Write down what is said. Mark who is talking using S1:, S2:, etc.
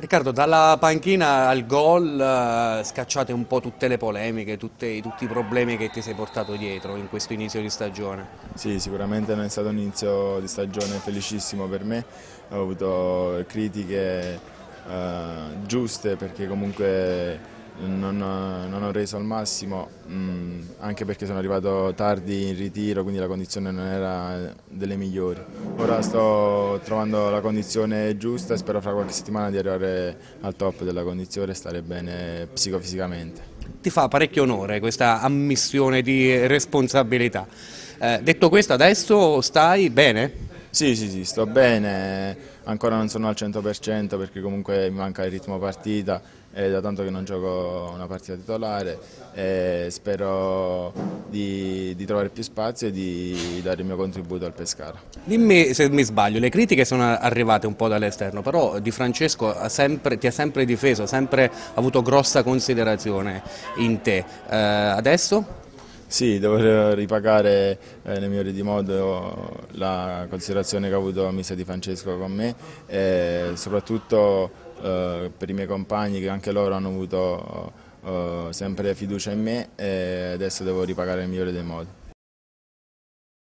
S1: Riccardo, dalla panchina al gol eh, scacciate un po' tutte le polemiche, tutte- tutti i problemi che ti sei portato dietro in questo inizio di stagione.
S2: Sì, sicuramente non è stato un inizio di stagione felicissimo per me, ho avuto critiche eh, giuste perché comunque non, non ho reso al massimo, mh, anche perché sono arrivato tardi in ritiro, quindi la condizione non era delle migliori. Ora sto trovando la condizione giusta e spero fra qualche settimana di arrivare al top della condizione e stare bene psicofisicamente.
S1: Ti fa parecchio onore questa ammissione di responsabilità. Eh, detto questo, adesso stai bene?
S2: Sì, sì, sì, sto bene, ancora non sono al 100% perché comunque mi manca il ritmo partita, è da tanto che non gioco una partita titolare e spero di, di trovare più spazio e di dare il mio contributo al Pescara.
S1: Dimmi se mi sbaglio, le critiche sono arrivate un po' dall'esterno, però Di Francesco ha sempre- ti ha sempre difeso, ha sempre avuto grossa considerazione in te. Eh, adesso?
S2: Sì, devo ripagare eh, nel migliore di modo la considerazione che ha avuto Misa Di Francesco con me e soprattutto eh, per i miei compagni che anche loro hanno avuto eh, sempre fiducia in me e adesso devo ripagare nel migliore dei modi.